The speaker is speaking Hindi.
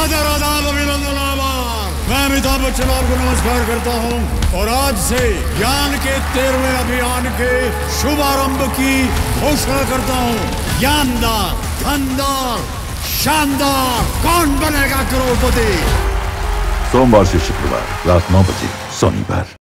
आदर आदाब अभिनंदन आभार मैं अमिताभ बच्चन आपको नमस्कार करता हूँ और आज से ज्ञान के तेरहवें अभियान के शुभारंभ की घोषणा करता हूँ ज्ञानदार धनदार शानदार कौन बनेगा करोड़पति सोमवार से शुक्रवार रात नौ बजे सोनी पर